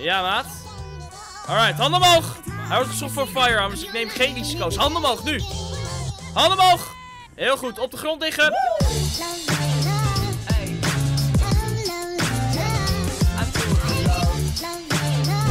Ja, maat. Alright, handen omhoog. Hij wordt gezocht voor firearms. Ik neem geen risico's. Handen omhoog, nu. Handen omhoog. Heel goed, op de grond liggen.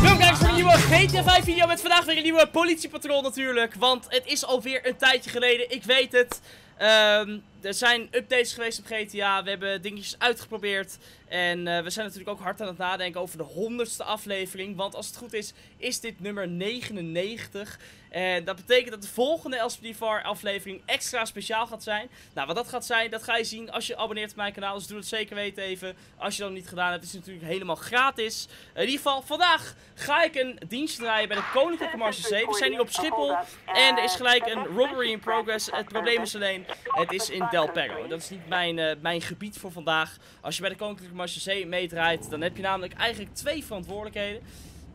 Welkom kijkers een nieuwe GTA 5 video met vandaag weer een nieuwe politiepatrol natuurlijk. Want het is alweer een tijdje geleden, ik weet het. Ehm, er zijn updates geweest op GTA, we hebben dingetjes uitgeprobeerd. En eh, we zijn natuurlijk ook hard aan het nadenken over de honderdste aflevering. Want als het goed is, is dit nummer 99. En dat betekent dat de volgende LSPDVAR aflevering extra speciaal gaat zijn. Nou, wat dat gaat zijn, dat ga je zien als je abonneert op mijn kanaal. Dus doe het zeker weten even. Als je dat nog niet gedaan hebt, is het natuurlijk helemaal gratis. In ieder geval, vandaag ga ik een dienst draaien bij de Koninklijke Marge We zijn hier op Schiphol. En er is gelijk een robbery in progress. Het probleem is alleen, het is in Del Perro. Dat is niet mijn, uh, mijn gebied voor vandaag. Als je bij de Koninklijke Marge meedraait, dan heb je namelijk eigenlijk twee verantwoordelijkheden.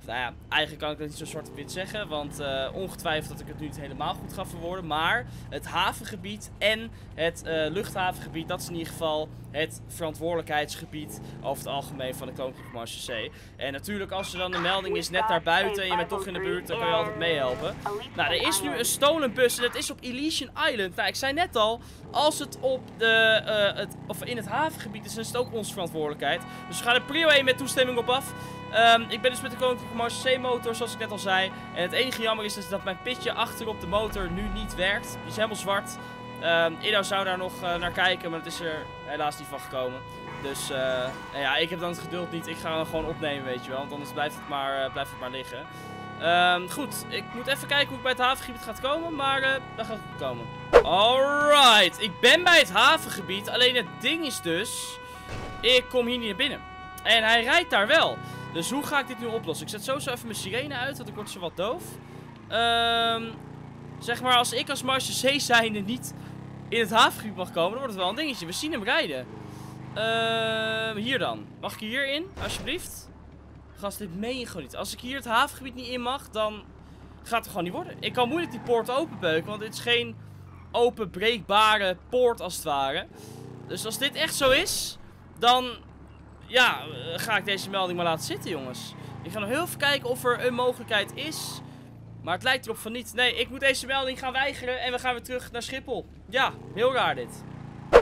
Nou ja, eigenlijk kan ik dat niet zo zwart op wit zeggen, want uh, ongetwijfeld dat ik het nu niet helemaal goed ga verwoorden. Maar het havengebied en het uh, luchthavengebied, dat is in ieder geval het verantwoordelijkheidsgebied over het algemeen van de Koninklijke Marche En natuurlijk als er dan een melding is net daar buiten en je bent toch in de buurt, dan kan je altijd meehelpen. Nou, er is nu een stolen bus en het is op Elysian Island. Nou, ik zei net al, als het op de, uh, het, of in het havengebied is, dan is het ook onze verantwoordelijkheid. Dus we gaan er prio 1 met toestemming op af. Um, ik ben dus met de Koninklijke Marche C-motor, zoals ik net al zei. En het enige jammer is dus dat mijn pitje achter op de motor nu niet werkt. Die is helemaal zwart. Um, Ido zou daar nog uh, naar kijken, maar het is er helaas niet van gekomen. Dus nou ja, ik heb dan het geduld niet. Ik ga hem gewoon opnemen, weet je wel. Want anders blijft het maar, uh, blijft het maar liggen. Um, goed, ik moet even kijken hoe ik bij het havengebied gaat komen. Maar uh, daar gaat het komen. Alright, ik ben bij het havengebied. Alleen het ding is dus, ik kom hier niet naar binnen. En hij rijdt daar wel. Dus hoe ga ik dit nu oplossen? Ik zet sowieso even mijn sirene uit, want ik word zo wat doof. Um, zeg maar, als ik als Marche C zijnde niet in het havengebied mag komen, dan wordt het wel een dingetje. We zien hem rijden. Uh, hier dan. Mag ik hierin, alsjeblieft? Gast, dit meen je gewoon niet. Als ik hier het havengebied niet in mag, dan gaat het gewoon niet worden. Ik kan moeilijk die poort openbeuken, want dit is geen openbreekbare poort als het ware. Dus als dit echt zo is, dan ja, eh, ga ik deze melding maar laten zitten, jongens. Ik ga nog heel even kijken of er een mogelijkheid is. Maar het lijkt erop van niet. Nee, ik moet deze melding gaan weigeren en we gaan weer terug naar Schiphol. Ja, heel raar dit.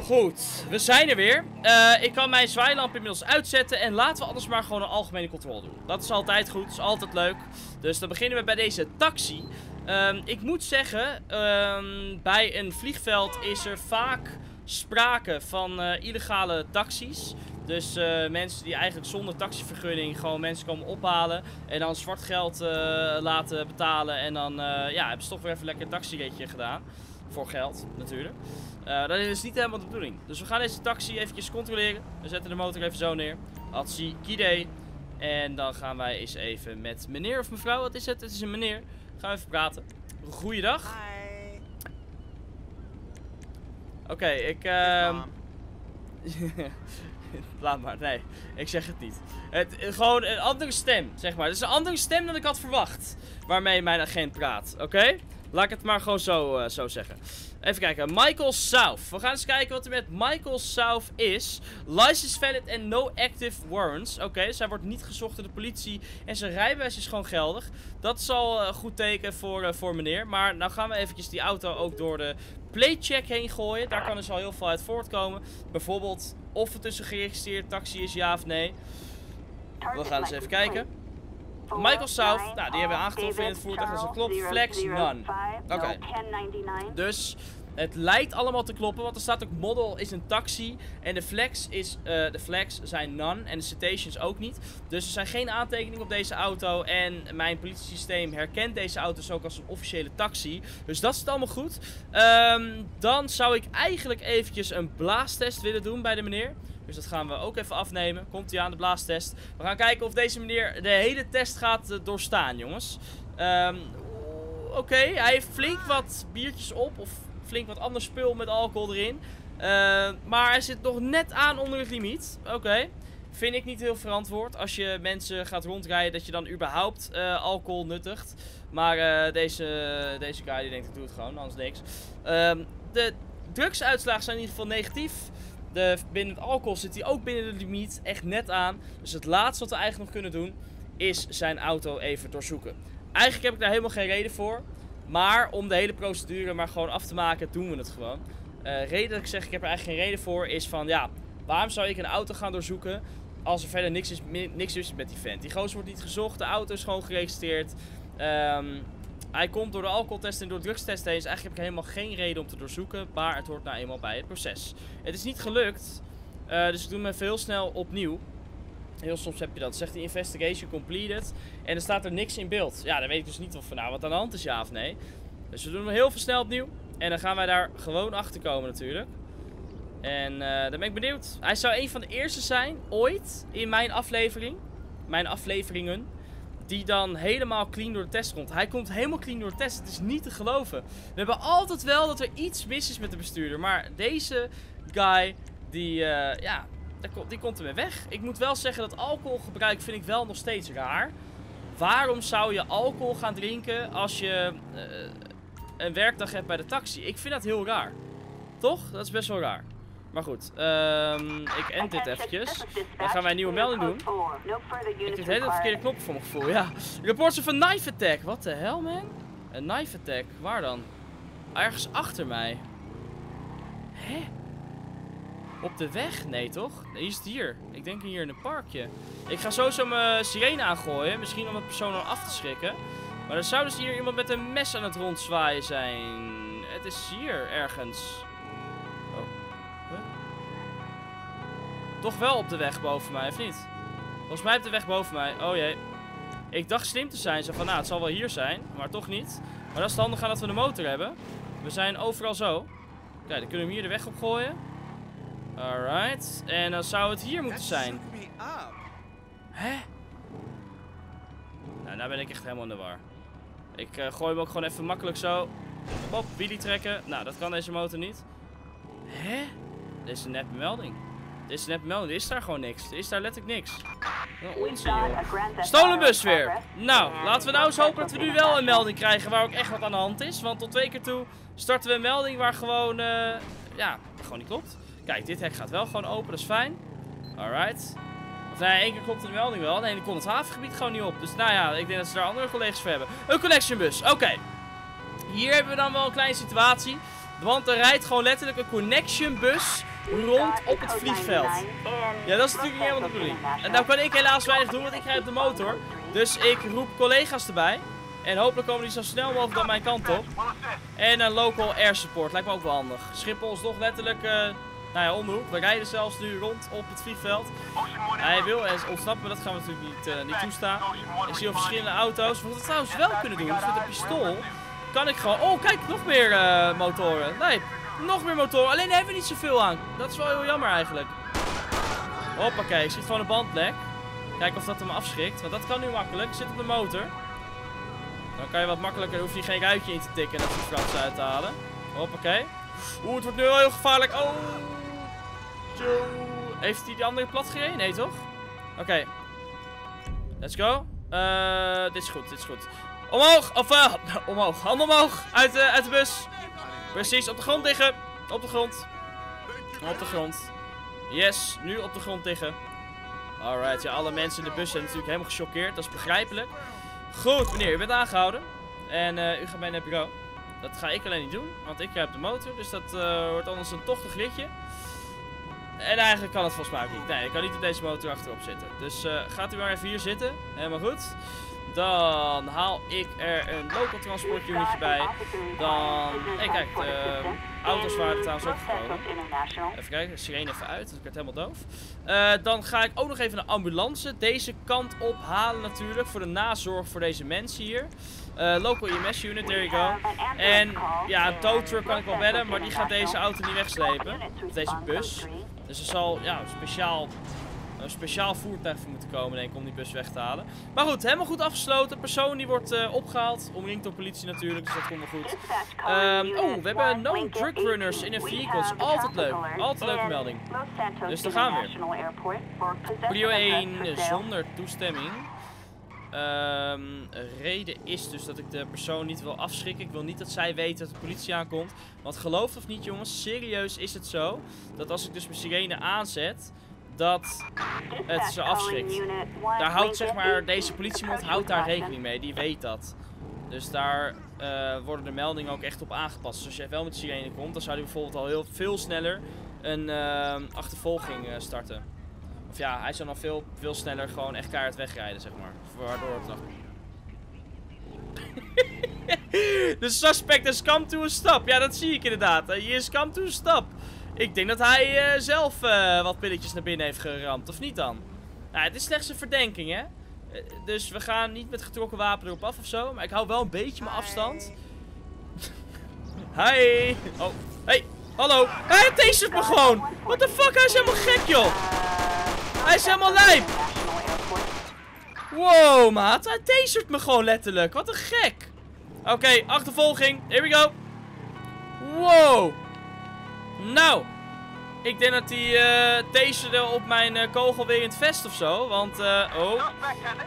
Goed, we zijn er weer. Uh, ik kan mijn zwaailamp inmiddels uitzetten en laten we anders maar gewoon een algemene controle doen. Dat is altijd goed, is altijd leuk. Dus dan beginnen we bij deze taxi. Um, ik moet zeggen, um, bij een vliegveld is er vaak sprake van uh, illegale taxis. Dus uh, mensen die eigenlijk zonder taxivergunning gewoon mensen komen ophalen. En dan zwart geld uh, laten betalen. En dan uh, ja, hebben ze toch weer even lekker een taxiritje gedaan. Voor geld natuurlijk. dat is niet helemaal de bedoeling. Dus we gaan deze taxi eventjes controleren. We zetten de motor even zo neer. Atsi Kide. En dan gaan wij eens even met meneer of mevrouw. Wat is het? Het is een meneer. Gaan we even praten. Goeiedag. Hi. Oké, okay, ik... Laat maar, nee. Ik zeg het niet. Het, gewoon een andere stem, zeg maar. Het is een andere stem dan ik had verwacht. Waarmee mijn agent praat, oké? Laat ik het maar gewoon zo, uh, zo zeggen. Even kijken. Michael South. We gaan eens kijken wat er met Michael South is. License valid en no active warrants. Oké, zij wordt niet gezocht door de politie. En zijn rijbewijs is gewoon geldig. Dat is al een goed teken voor, voor meneer. Maar nou gaan we eventjes die auto ook door de playcheck heen gooien. Daar kan dus al heel veel uit voortkomen. Bijvoorbeeld of het dus geregistreerd taxi is, ja of nee. We gaan eens even kijken. Michael South, nou die hebben we aangetroffen in het voertuig. Dat is een klop. Flex none. Oké. Okay. Dus het lijkt allemaal te kloppen, want er staat ook model is een taxi. En de flex, is, uh, de flex zijn none en de citations ook niet. Dus er zijn geen aantekeningen op deze auto. En mijn politiesysteem herkent deze auto's ook als een officiële taxi. Dus dat is allemaal goed. Um, dan zou ik eigenlijk eventjes een blaastest willen doen bij de meneer. Dus dat gaan we ook even afnemen. Komt hij aan de blaastest. We gaan kijken of deze meneer de hele test gaat uh, doorstaan, jongens. Um, Oké, hij heeft flink wat biertjes op. Of flink wat ander spul met alcohol erin. Uh, maar hij zit nog net aan onder het limiet. Oké. Vind ik niet heel verantwoord als je mensen gaat rondrijden dat je dan überhaupt uh, alcohol nuttigt. Maar uh, deze, deze guy die denkt ik doe het gewoon, anders niks. Um, de drugsuitslagen zijn in ieder geval negatief. De, binnen het alcohol zit hij ook binnen de limiet, echt net aan. Dus het laatste wat we eigenlijk nog kunnen doen is zijn auto even doorzoeken. Eigenlijk heb ik daar helemaal geen reden voor. Maar om de hele procedure maar gewoon af te maken, doen we het gewoon. Uh, reden dat ik zeg, ik heb er eigenlijk geen reden voor, is van ja, waarom zou ik een auto gaan doorzoeken als er verder niks is, niks is met die vent? Die gozer wordt niet gezocht, de auto is gewoon geregistreerd. Um, hij komt door de alcoholtest en door de drugstest heen. Dus eigenlijk heb ik helemaal geen reden om te doorzoeken. Maar het hoort nou eenmaal bij het proces. Het is niet gelukt. Uh, dus ik doe hem even heel snel opnieuw. Heel soms heb je dat. Zegt die investigation completed. En er staat er niks in beeld. Ja, dan weet ik dus niet of nou wat aan de hand is, ja of nee. Dus we doen hem heel veel snel opnieuw. En dan gaan wij daar gewoon achter komen natuurlijk. En uh, dan ben ik benieuwd. Hij zou een van de eerste zijn, ooit, in mijn aflevering. Mijn afleveringen die dan helemaal clean door de test komt. Hij komt helemaal clean door de test. Het is niet te geloven. We hebben altijd wel dat er iets mis is met de bestuurder. Maar deze guy, die, uh, ja, die komt er weer weg. Ik moet wel zeggen dat alcoholgebruik vind ik wel nog steeds raar. Waarom zou je alcohol gaan drinken als je uh, een werkdag hebt bij de taxi? Ik vind dat heel raar. Toch? Dat is best wel raar. Maar goed, um, ik end dit eventjes. Dan gaan wij een nieuwe melding doen. Ik heb hele verkeerde knop voor mijn gevoel, ja. Reports of knife attack. Wat de hel, man? Een knife attack. Waar dan? Ergens achter mij. Hè? Op de weg? Nee, toch? Nee, is het hier. Ik denk hier in een parkje. Ik ga sowieso mijn sirene aangooien. Misschien om het persoon al af te schrikken. Maar er zou dus hier iemand met een mes aan het rondzwaaien zijn. Het is hier ergens. Toch wel op de weg boven mij, of niet? Volgens mij op de weg boven mij. Oh jee. Ik dacht slim te zijn. Zo van, nou, het zal wel hier zijn. Maar toch niet. Maar dat is het handige dat we de motor hebben. We zijn overal zo. Kijk, dan kunnen we hier de weg op gooien. Alright. En dan zou het hier moeten zijn. Hè? Nou, nou ben ik echt helemaal in de war. Ik uh, gooi hem ook gewoon even makkelijk zo. Op, wheelie trekken. Nou, dat kan deze motor niet. Hè? Dit is een nep melding. Dit is net melding. Er is daar gewoon niks. Er is daar letterlijk niks. Stolen bus weer. Nou, laten we nou eens hopen dat we nu wel een melding krijgen waar ook echt wat aan de hand is. Want tot twee keer toe starten we een melding waar gewoon, uh, ja, gewoon niet klopt. Kijk, dit hek gaat wel gewoon open. Dat is fijn. Alright. Of nee, één keer klopt de melding wel. Nee, dan komt het havengebied gewoon niet op. Dus nou ja, ik denk dat ze daar andere collega's voor hebben. Een collection bus. Oké. Hier hebben we dan wel een kleine situatie. Want er rijdt gewoon letterlijk een connection bus rond op het vliegveld. Ja, dat is natuurlijk niet helemaal de bedoeling. En nou kan ik helaas weinig doen, want ik rijd de motor. Dus ik roep collega's erbij. En hopelijk komen die zo snel mogelijk dan mijn kant op. En een local air support, lijkt me ook wel handig. Schiphol is toch letterlijk, uh, nou ja, om de hoek. We rijden zelfs nu rond op het vliegveld. Hij wil eens ontsnappen, dat gaan we natuurlijk niet, uh, niet toestaan. Ik zie al verschillende auto's. We moeten het trouwens wel kunnen doen, dus met een pistool kan ik gewoon... Oh, kijk, nog meer uh, motoren. Nee, nog meer motoren. Alleen daar hebben we niet zoveel aan. Dat is wel heel jammer eigenlijk. Hoppakee, ik zit gewoon een bandlek. Kijken of dat hem afschrikt. Want dat kan nu makkelijk. Ik zit op de motor. Dan kan je wat makkelijker, hoef je geen ruitje in te tikken en dat die uit te halen. Hoppakee. Oeh, het wordt nu wel heel gevaarlijk. Oh. Heeft hij die andere plat gereden? Nee, toch? Oké. Let's go. Uh, dit is goed, dit is goed. Omhoog! Of, uh, omhoog. Hand omhoog. Uit, uit de bus. Precies, op de grond liggen. Op de grond. Op de grond. Yes, nu op de grond liggen. Alright, ja, alle mensen in de bus zijn natuurlijk helemaal gechoqueerd. Dat is begrijpelijk. Goed, meneer, u bent aangehouden. En uh, u gaat mee naar bureau. Dat ga ik alleen niet doen, want ik heb de motor. Dus dat wordt anders een tochtig ritje. En eigenlijk kan het volgens mij niet. Nee, ik kan niet op deze motor achterop zitten. Dus uh, gaat u maar even hier zitten. Helemaal goed. Dan haal ik er een local transport unitje bij. Dan, hey kijk, de auto's waren trouwens ook gekomen. Even kijken, sirene even uit, dus ik werd helemaal doof. Uh, dan ga ik ook nog even een ambulance deze kant ophalen natuurlijk. Voor de nazorg voor deze mensen hier. Uh, local EMS unit, there you go. En ja, een tow truck kan ik wel wedden, maar die gaat deze auto niet wegslepen. Of deze bus. Dus er zal ja, speciaal een speciaal voertuig voor moeten komen, denk ik, om die bus weg te halen. Maar goed, helemaal goed afgesloten. Persoon die wordt uh, opgehaald, omringd door politie natuurlijk, dus dat komt wel goed. Um, oh, we hebben known drug runners in een vehicle. Altijd leuk. Altijd leuke melding. Dus daar gaan we weer. Prio 1 zonder toestemming. Um, reden is dus dat ik de persoon niet wil afschrikken. Ik wil niet dat zij weet dat de politie aankomt. Want geloof of niet jongens, serieus is het zo. Dat als ik dus mijn sirene aanzet dat het ze afschrikt. Daar houdt zeg maar, deze politiemond houdt daar rekening mee, die weet dat. Dus daar uh, worden de meldingen ook echt op aangepast. Dus als je wel met sirene komt, dan zou hij bijvoorbeeld al heel veel sneller een uh, achtervolging uh, starten. Of ja, hij zou dan veel, veel sneller gewoon echt kaart wegrijden, zeg maar. Waardoor het nog... de suspect is come to a stop. Ja, dat zie ik inderdaad. Hij is come to a stop. Ik denk dat hij uh, zelf uh, wat pilletjes naar binnen heeft geramd, of niet dan? Nou, het is slechts een verdenking, hè? Uh, dus we gaan niet met getrokken wapen erop af of zo. Maar ik hou wel een beetje mijn afstand. Hi! Oh, hey! Hallo! Hij tasert me gewoon! What the fuck? Hij is helemaal gek, joh! Hij is helemaal lijp! Wow, maat. Hij tasert me gewoon letterlijk. Wat een gek! Oké, achtervolging. Here we go. Wow! Nou, ik denk dat hij uh, taserde op mijn uh, kogel weer in het vest of zo. Want, uh, oh.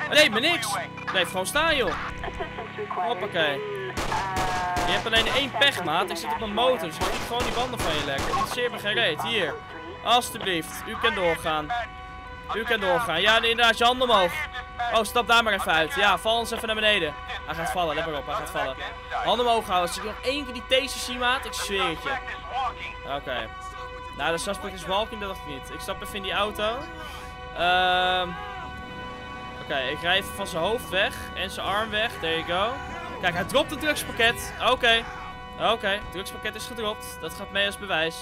Nee, me niks. Blijf gewoon staan, joh. Hoppakee. Je hebt alleen één pech, maat. Ik zit op een motor, dus ik gewoon die banden van je lekker. Zeer me geen reet. Hier. Alsjeblieft. U kan doorgaan. U kan doorgaan. Ja, inderdaad, je handen omhoog. Oh, stap daar maar even uit. Ja, val ons even naar beneden. Hij gaat vallen, let maar op, hij gaat vallen. Handen omhoog houden. Als ik nog één keer die taser zie, maat, ik zweer het je. Oké. Nou, de suspect is walking, dat dacht ik niet. Ik stap even in die auto. Ehm... Oké, ik rij even van zijn hoofd weg en zijn arm weg. There you go. Kijk, hij dropt het drugspakket. Oké. Oké, het drugspakket is gedropt. Dat gaat mee als bewijs.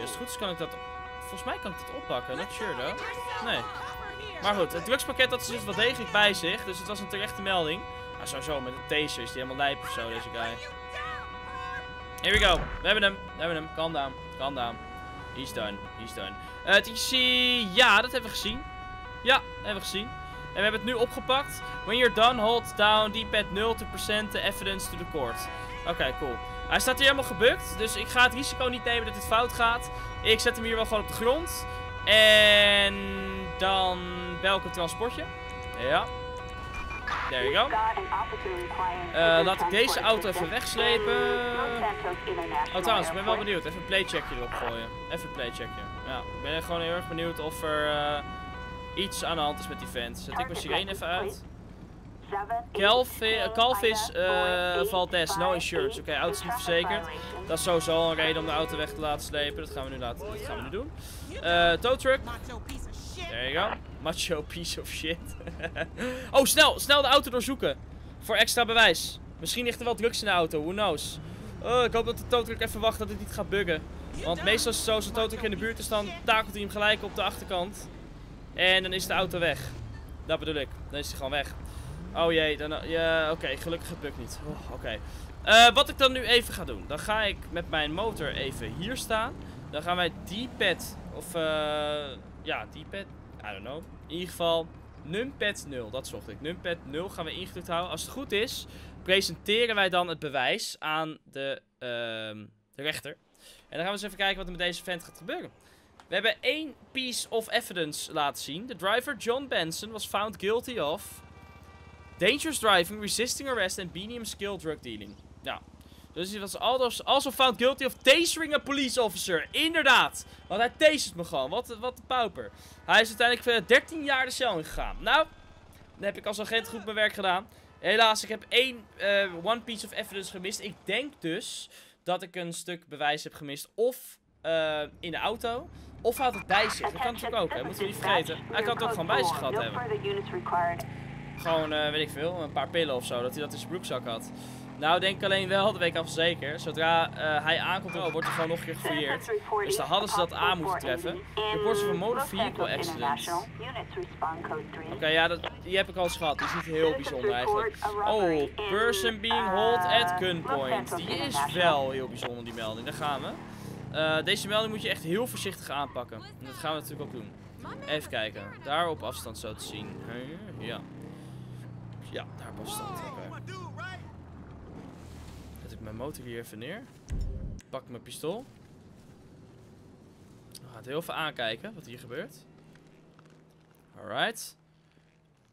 Als het goed is kan ik dat... Volgens mij kan ik dat oppakken. Not sure though. Nee. Maar goed, het drugspakket dat is dus wel degelijk bij zich. Dus het was een terechte melding. Maar sowieso met een taser is die helemaal lijp of zo, deze guy. Here we go. We hebben hem. We hebben hem. Calm down. Calm down. He's done. He's done. Uh, eh, TC, ja, dat hebben we gezien. Ja, dat hebben we gezien. En we hebben het nu opgepakt. When you're done, hold down D-pad 0 to present the evidence to the court. Oké, okay, cool. Hij staat hier helemaal gebukt. Dus ik ga het risico niet nemen dat het fout gaat. Ik zet hem hier wel gewoon op de grond. En dan bel ik een transportje. Ja. There you go. Uh, laat ik deze auto even wegslepen. Oh trouwens, ik ben wel benieuwd. Even een playcheckje erop gooien. Even een playcheckje. Ja, ik ben gewoon heel erg benieuwd of er uh, iets aan de hand is met die vent. Zet ik mijn sirene even uit. Calvis uh, Valdes, no insurance. Oké, okay, auto is niet verzekerd. Dat is sowieso een reden om de auto weg te laten slepen. Dat gaan we nu, laten, dat gaan we nu doen. Uh, tow truck. There you go. Macho piece of shit. oh, snel. Snel de auto doorzoeken. Voor extra bewijs. Misschien ligt er wel drugs in de auto. Who knows. Oh, ik hoop dat de towtruck even wacht dat het niet gaat buggen. Want meestal is het zo, als de towtruck in de buurt is, dan takelt hij hem gelijk op de achterkant. En dan is de auto weg. Dat bedoel ik. Dan is hij gewoon weg. Oh jee, dan, ja, oké, gelukkig het niet. Oh, oké. Uh, wat ik dan nu even ga doen. Dan ga ik met mijn motor even hier staan. Dan gaan wij D-pad, of uh, ja, D-pad, I don't know. In ieder geval, numpad 0, dat zocht ik. Numpad 0 gaan we ingedrukt houden. Als het goed is, presenteren wij dan het bewijs aan de, uh, de rechter. En dan gaan we eens even kijken wat er met deze vent gaat gebeuren. We hebben één piece of evidence laten zien. De driver John Benson was found guilty of dangerous driving, resisting arrest en medium skill drug dealing. Ja. Dus hij was also found guilty of tasering a police officer. Inderdaad. Want hij tasert me gewoon. Wat, wat een pauper. Hij is uiteindelijk 13 jaar de cel ingegaan. Nou, dan heb ik als agent goed mijn werk gedaan. Helaas, ik heb één uh, one piece of evidence gemist. Ik denk dus dat ik een stuk bewijs heb gemist. Of uh, in de auto. Of had het bij zich. Dat kan natuurlijk ook, hè. Moeten we niet vergeten. Hij kan het ook gewoon bij zich gehad hebben. Gewoon, uh, weet ik veel, een paar pillen of zo. Dat hij dat in zijn broekzak had. Nou, denk alleen wel, dat weet ik al zeker. Zodra uh, hij aankomt, wordt hij gewoon nog een keer gefouilleerd. Dus dan hadden ze dat aan moeten treffen. Reports of a motor vehicle accident. Oké, ja, dat, die heb ik al eens gehad. Die is niet heel bijzonder eigenlijk. Oh, person being held at gunpoint. Die is wel heel bijzonder, die melding. Daar gaan we. Uh, deze melding moet je echt heel voorzichtig aanpakken. En dat gaan we natuurlijk ook doen. Even kijken. Daar op afstand zo te zien. Ja. Ja, daar op afstand. Okay mijn motor hier even neer. Pak mijn pistool. We gaan heel even aankijken wat hier gebeurt. Alright.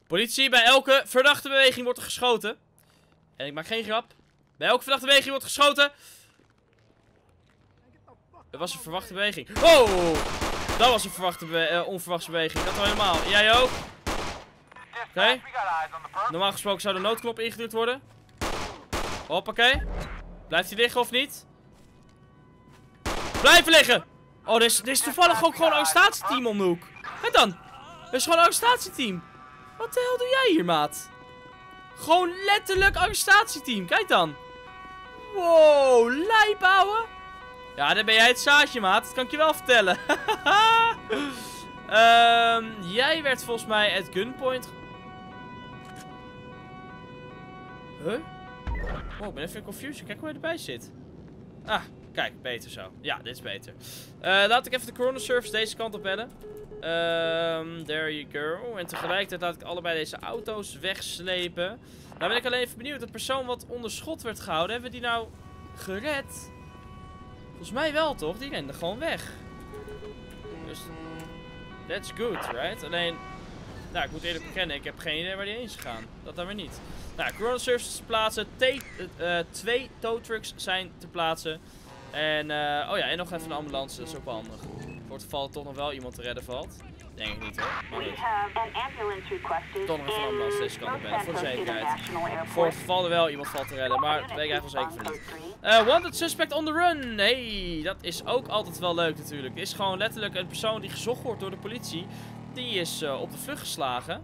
Politie, bij elke verdachte beweging wordt er geschoten. En ik maak geen grap. Bij elke verdachte beweging wordt geschoten. Er was een verwachte beweging. Oh! Dat was een verwachte be uh, onverwachte beweging. Dat wel helemaal. Jij ook? Oké. Normaal gesproken zou de noodknop ingedrukt worden. Hoppakee. Blijft hij liggen of niet? Blijven liggen! Oh, dit is, dit is toevallig ook gewoon een arrestatieteam om de hoek. Kijk dan. Er is gewoon een arrestatieteam. Wat de hel doe jij hier, maat? Gewoon letterlijk arrestatieteam. Kijk dan. Wow, lijp ouwe. Ja, dan ben jij het zaadje, maat. Dat kan ik je wel vertellen. um, jij werd volgens mij at gunpoint... Huh? Ik ben even confused. Kijk hoe hij erbij zit. Ah, kijk, beter zo. Ja, dit is beter. Uh, laat ik even de corona service deze kant op bellen. Um, there you go. En tegelijkertijd laat ik allebei deze auto's wegslepen. Nou ben ik alleen even benieuwd. De persoon wat onder schot werd gehouden, hebben we die nou gered? Volgens mij wel, toch? Die rende gewoon weg. Dus, that's good, right? Alleen, nou, ik moet eerlijk bekennen, ik heb geen idee waar die heen is gegaan. Dat dan weer niet. Nou, corona services te plaatsen. Uh, twee tow trucks zijn te plaatsen. En, uh, oh ja, en nog even een ambulance. Dat is ook wel handig. Voor het geval toch nog wel iemand te redden valt. Denk ik niet hoor. Maar goed. Toch nog even een ambulance deze kant op bellen. Voor de zekerheid. Voor het geval er wel iemand valt te redden. Maar dat weet ik eigenlijk wel zeker van niet. Uh, wanted suspect on the run. Nee, dat is ook altijd wel leuk natuurlijk. Het is gewoon letterlijk een persoon die gezocht wordt door de politie. Die is uh, op de vlucht geslagen.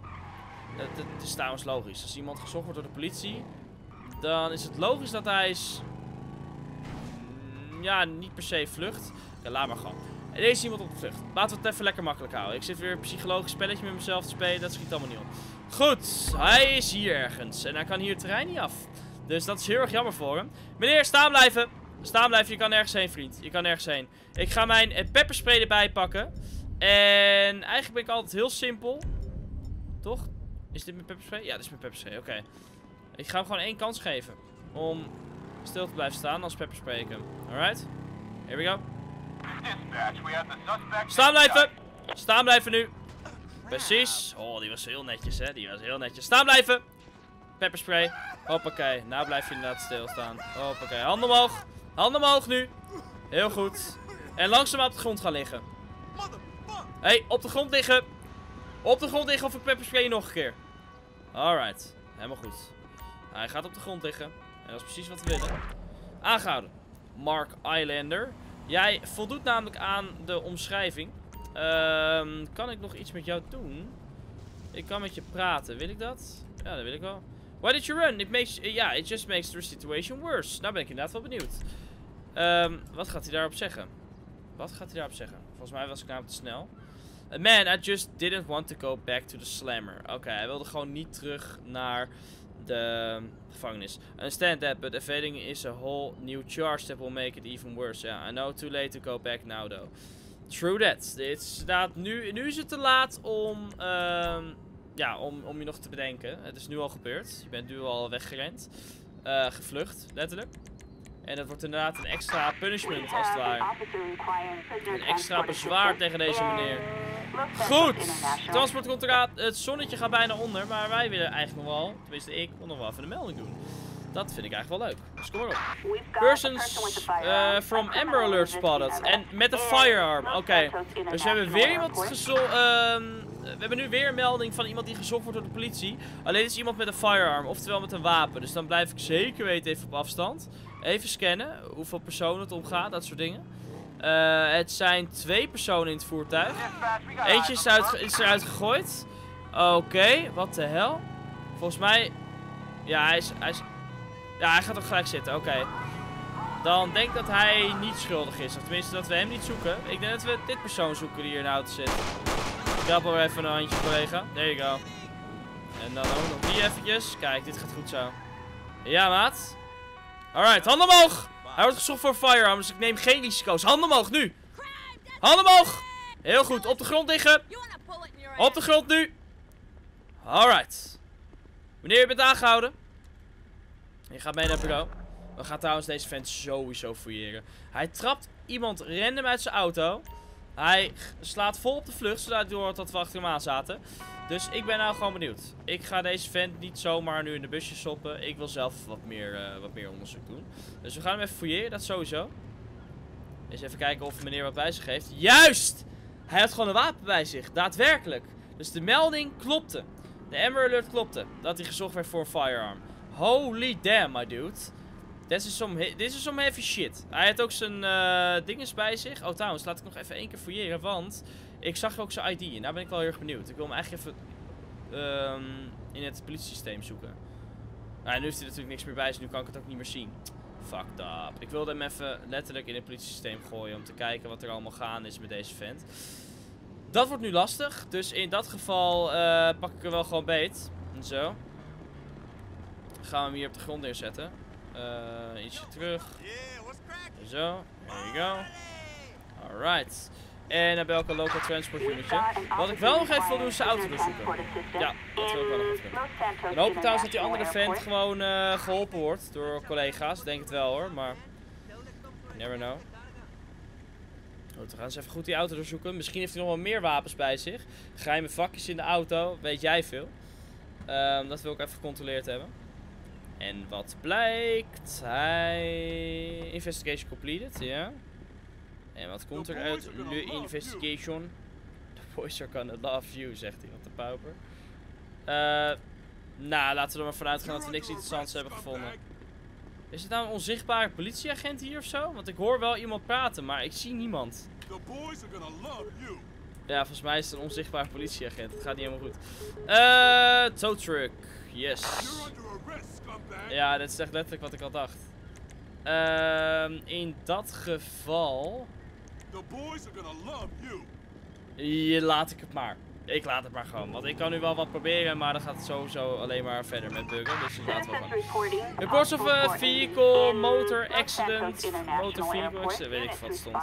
Dat, dat, is trouwens logisch. Als iemand gezocht wordt door de politie, dan is het logisch dat hij is... Mm, ja, niet per se vlucht. Ja, laat maar gewoon. Er is iemand op de vlucht. Laten we het even lekker makkelijk houden. Ik zit weer een psychologisch spelletje met mezelf te spelen. Dat schiet allemaal niet op. Goed, hij is hier ergens. En hij kan hier het terrein niet af. Dus dat is heel erg jammer voor hem. Meneer, staan blijven. Staan blijven, je kan nergens heen, vriend. Je kan nergens heen. Ik ga mijn eh, pepperspray erbij pakken. En eigenlijk ben ik altijd heel simpel. Toch? Is dit mijn pepperspray? Ja, dit is mijn pepperspray. Oké. Ik ga hem gewoon één kans geven. Om stil te blijven staan als pepperspray ik. Alright? Here we go. Staan blijven! Staan blijven nu. Precies. Oh, die was heel netjes, hè. Die was heel netjes. Staan blijven! Pepperspray. Hoppakee. Nou blijf je inderdaad stilstaan. Hoppakee. Handen omhoog. Handen omhoog nu. Heel goed. En langzaam op de grond gaan liggen. Hey, op de grond liggen. Op de grond liggen of ik pepperspray nog een keer. Alright. Helemaal goed. Hij gaat op de grond liggen. En dat is precies wat we willen. Aangehouden. Mark Islander. Jij voldoet namelijk aan de omschrijving. Um, kan ik nog iets met jou doen? Ik kan met je praten. Wil ik dat? Ja, dat wil ik wel. Why did you run? It makes, ja, yeah, it just makes the situation worse. Nou ben ik inderdaad wel benieuwd. Um, wat gaat hij daarop zeggen? Wat gaat hij daarop zeggen? Volgens mij was ik namelijk te snel. Uh, man, I just didn't want to go back to the slammer. Oké, hij wilde gewoon niet terug naar de gevangenis. I understand that, but evading is a whole new charge that will make it even worse. Yeah, I know too late to go back now though. True that. Dit staat nu, nu is het te laat om, um, ja, om, om je nog te bedenken. Het is nu al gebeurd. Je bent nu al weggerend. Uh, gevlucht, letterlijk. En dat wordt inderdaad een extra punishment, als het ware. Een extra bezwaar tegen deze meneer. Goed. Transportcontract. Het zonnetje gaat bijna onder. Maar wij willen eigenlijk nog wel, tenminste ik, wil nog wel even een melding doen. Dat vind ik eigenlijk wel leuk. Dus kom maar op. Persons uh, from Amber Alert spotted. En met een firearm. Oké. Dus we hebben weer iemand gezocht. Uh, we hebben nu weer een melding van iemand die gezocht wordt door de politie. Alleen is iemand met een firearm. Oftewel met een wapen. Dus dan blijf ik zeker weten even op afstand. Even scannen. Hoeveel personen het omgaat. Dat soort dingen. Uh, het zijn twee personen in het voertuig. Eentje is, uit, is eruit gegooid. Oké, wat de hel. Volgens mij... Ja, hij is... Hij is ja, hij gaat ook gelijk zitten. Oké. Dan denk ik dat hij niet schuldig is. Of tenminste dat we hem niet zoeken. Ik denk dat we dit persoon zoeken die hier in de auto zit. Ik help wel even een handje, collega. There you go. En dan ook nog die eventjes. Kijk, dit gaat goed zo. Ja, maat. Alright, handen omhoog. Hij wordt gezocht voor firearm, dus ik neem geen risico's. Handen omhoog, nu. Handen omhoog. Heel goed, op de grond liggen. Op de grond nu. Alright. Meneer, je bent aangehouden. Je gaat mee naar bureau. We gaan trouwens deze vent sowieso fouilleren. Hij trapt iemand random uit zijn auto. Hij slaat vol op de vlucht, zodat door dat we achter hem aan zaten. Dus ik ben nou gewoon benieuwd. Ik ga deze vent niet zomaar nu in de busje stoppen. Ik wil zelf wat meer, uh, wat meer onderzoek doen. Dus we gaan hem even fouilleren, dat sowieso. Eens even kijken of meneer wat bij zich heeft. Juist! Hij had gewoon een wapen bij zich, daadwerkelijk. Dus de melding klopte. De Amber Alert klopte. Dat hij gezocht werd voor een firearm. Holy damn, my dude. Dit is some, dit is some heavy shit. Hij had ook zijn eh dinges bij zich. Oh, trouwens, laat ik nog even één keer fouilleren. Want ik zag ook zijn ID. En daar ben ik wel heel erg benieuwd. Ik wil hem eigenlijk even ehm, in het politiesysteem zoeken. Nou, nu heeft hij natuurlijk niks meer bij zich. Nu kan ik het ook niet meer zien. Fucked up. Ik wilde hem even letterlijk in het politiesysteem gooien. Om te kijken wat er allemaal gaande is met deze vent. Dat wordt nu lastig. Dus in dat geval eh, pak ik er wel gewoon beet. En zo. Gaan we hem hier op de grond neerzetten. Eh ietsje terug. Zo. There you go. Alright. En ik een local transport unitje. Wat ik wel nog even wil doen is zijn auto doorzoeken. Ja, dat wil ik wel nog even doen. Hoop ik trouwens dat die andere vent gewoon eh, geholpen wordt door collega's. Denk het wel hoor, maar... Never know. Goed, we gaan eens even goed die auto doorzoeken. Misschien heeft hij nog wel meer wapens bij zich. Geheime vakjes in de auto, weet jij veel. Ehm, dat wil ik even gecontroleerd hebben. En wat blijkt? Hij... Investigation completed, ja. En wat komt er uit de investigation? The boys are gonna love you, zegt hij. Wat de pauper. Eh... nou, laten we er maar vanuit gaan dat we niks interessants hebben gevonden. Is het nou een onzichtbare politieagent hier of zo? Want ik hoor wel iemand praten, maar ik zie niemand. The boys are gonna love you. Ja, volgens mij is het een onzichtbare politieagent. Het gaat niet helemaal goed. Eh, tow truck. Yes. Ja, dat is echt letterlijk wat ik al dacht. Ehm, in dat geval... The boys are gonna love you. Je, laat ik het maar. Ik laat het maar gewoon. Want ik kan nu wel wat proberen, maar dan gaat het sowieso alleen maar verder met buggen. Dus dat laten we gewoon. Reports of a vehicle, motor accident, motor vehicle accident, weet ik wat stond.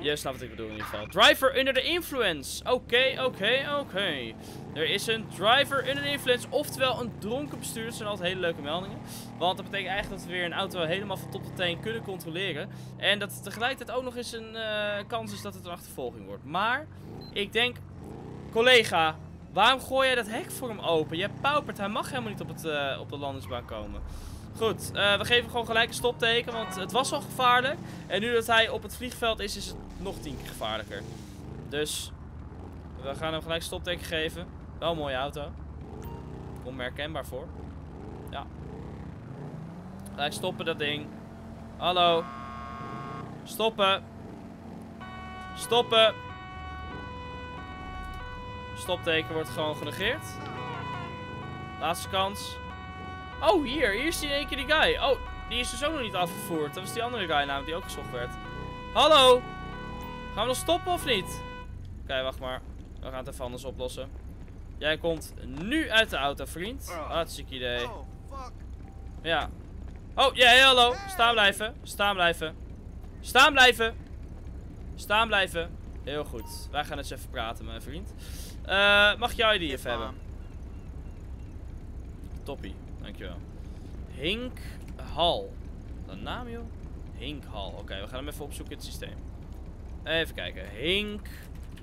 Je snapt wat ik bedoel in ieder geval. Driver under the influence. Oké, oké, oké. Er is een driver under the influence, oftewel een dronken bestuurder. Dat zijn altijd hele leuke meldingen. Want dat betekent eigenlijk dat we weer een auto helemaal van top tot teen kunnen controleren. En dat het tegelijkertijd ook nog eens een eh, kans is dat het een achtervolging wordt. Maar, ik denk, collega, waarom gooi jij dat hek voor hem open? Je paupert, hij mag helemaal niet op, het, eh, op de landingsbaan komen. Goed, eh, we geven gewoon gelijk een stopteken, want het was al gevaarlijk. En nu dat hij op het vliegveld is, is het nog tien keer gevaarlijker. Dus, we gaan hem gelijk stopteken geven. Wel een mooie auto. Onmerkenbaar voor. Ja. Gelijk stoppen dat ding. Hallo. Stoppen. Stoppen. Stopteken wordt gewoon genegeerd. Laatste kans. Oh, hier. Hier is die in één keer die guy. Oh, die is dus ook nog niet afgevoerd. Dat was die andere guy namelijk die ook gezocht werd. Hallo. Gaan we nog stoppen of niet? Oké, wacht maar. We gaan het even anders oplossen. Jij komt nu uit de auto, vriend. Hartstikke idee. Oh. Ja. Oh, ja, hey, hallo. Staan blijven. Staan blijven. Staan blijven. Staan blijven. Heel goed. Wij gaan eens even praten, mijn vriend. Eh, mag jouw ID even hebben? Toppie. Dankjewel. Hink Hal. Een naam, joh. Hink Hal. Oké, we gaan hem even opzoeken in het systeem. Even kijken. Hink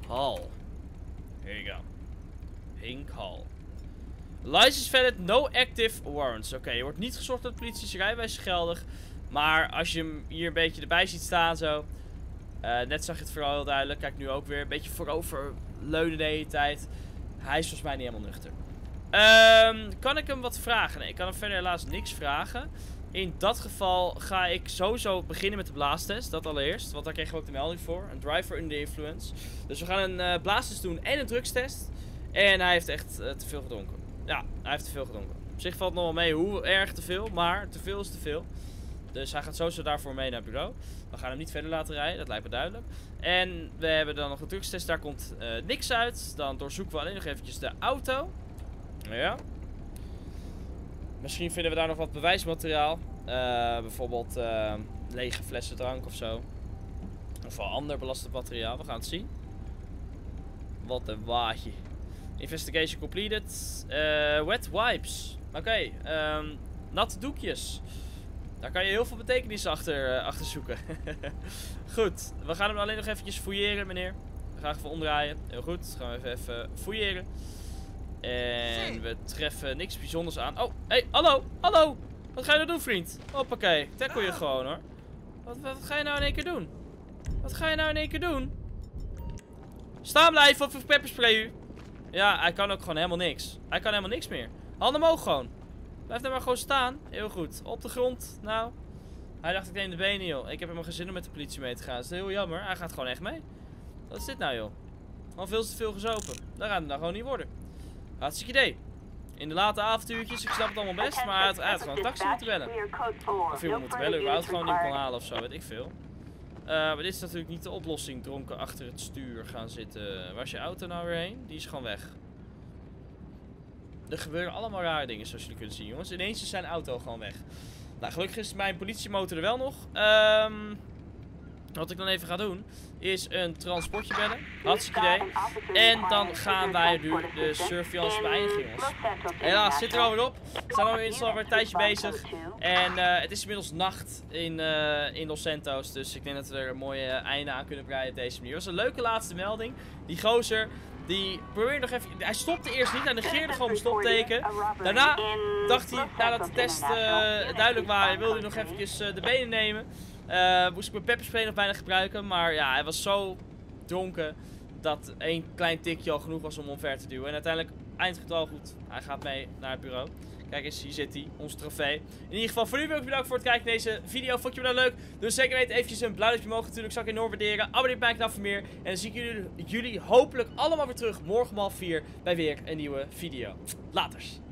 Hal. Here you go. Hink Hal. License valid, no active warrants. Oké, je wordt niet gezocht door de politie, zijn rijbewijs is geldig. Maar als je hem hier een beetje erbij ziet staan zo. eh, net zag je het vooral heel duidelijk. Kijk nu ook weer een beetje voorover leunen de hele tijd. Hij is volgens mij niet helemaal nuchter. Ehm, kan ik hem wat vragen? Nee, ik kan hem verder helaas niks vragen. In dat geval ga ik sowieso beginnen met de blaastest. Dat allereerst. Want daar kregen we ook de melding voor. Een driver under influence. Dus we gaan een eh blaastest doen en een drugstest. En hij heeft echt eh, te veel gedronken. Ja, hij heeft te veel gedronken. Op zich valt nog wel mee hoe erg te veel. Maar te veel is te veel. Dus hij gaat sowieso daarvoor mee naar het bureau. We gaan hem niet verder laten rijden, dat lijkt me drugstest En we hebben dan nog een drugstest, daar komt eh, niks uit. Dan doorzoeken we alleen nog eventjes de auto. Ja. Misschien vinden we daar nog wat bewijsmateriaal. Eh, bijvoorbeeld eh, lege flessen drank of zo. Of wel ander belastend materiaal, we gaan het zien. Wat een waadje. Investigation completed. Wet wipes. Oké, ehm, natte doekjes. Daar kan je heel veel betekenis achter, achter zoeken. goed, we gaan hem alleen nog eventjes fouilleren, meneer. We gaan even omdraaien. Heel goed, gaan we even, even fouilleren. En we treffen niks bijzonders aan. Oh, hey, hallo, hallo. Wat ga je nou doen, vriend? Hoppakee, tackle je gewoon, hoor. Wat, wat ga je nou in één keer doen? Wat ga je nou in één keer doen? Staan blijven of ik pepperspray u. Ja, hij kan ook gewoon helemaal niks. Hij kan helemaal niks meer. Handen omhoog gewoon. Blijf daar maar gewoon staan. Heel goed. Op de grond. Nou. Hij dacht ik neem de benen joh. Ik heb hem geen zin om met de politie mee te gaan. Dat is heel jammer. Hij gaat gewoon echt mee. Wat is dit nou joh? Al veel te veel gezopen. Dat gaat het nou gewoon niet worden. Hartstikke idee. In de late avontuurtjes, ik snap het allemaal best, maar hij had, gewoon een taxi moeten bellen. Of iemand moeten bellen, überhaupt gewoon niet kon halen of zo, weet ik veel. Uh, maar dit is natuurlijk niet de oplossing, dronken achter het stuur gaan zitten. Waar is je auto nou weer heen? Die is gewoon weg. Er gebeuren allemaal rare dingen, zoals jullie kunnen zien, jongens. Ineens is zijn auto gewoon weg. Nou, gelukkig is mijn politiemotor er wel nog. Ehm... Wat ik dan even ga doen, is een transportje bellen. Hartstikke idee. En dan gaan wij nu de surveillance beëindigen, jongens. Helaas, zit er alweer op. We zijn alweer, alweer een tijdje bezig. En uh, het is inmiddels nacht in, uh, in Los Santos. Dus ik denk dat we er een mooie einde aan kunnen breiden op deze manier. Het was een leuke laatste melding. Die gozer, die probeerde nog even... Hij stopte eerst niet, hij negeerde gewoon mijn stopteken. Daarna dacht hij, nadat de testen uh, duidelijk waren, wilde hij nog eventjes de benen nemen. Uh, moest ik mijn pepperspray nog bijna gebruiken. Maar ja, hij was zo dronken dat één klein tikje al genoeg was om omver te duwen. En uiteindelijk eindigt het al goed. Hij gaat mee naar het bureau. Kijk eens, hier zit hij, ons trofee. In ieder geval, voor nu wil ik bedanken voor het kijken naar deze video. Vond je me nou leuk? Dus zeker weten eventjes een blauw duimpje omhoog natuurlijk. Zou ik enorm waarderen. Abonneer op mijn kanaal voor meer. En dan zie ik jullie, jullie hopelijk allemaal weer terug morgen om half 4 bij weer een nieuwe video. Laters.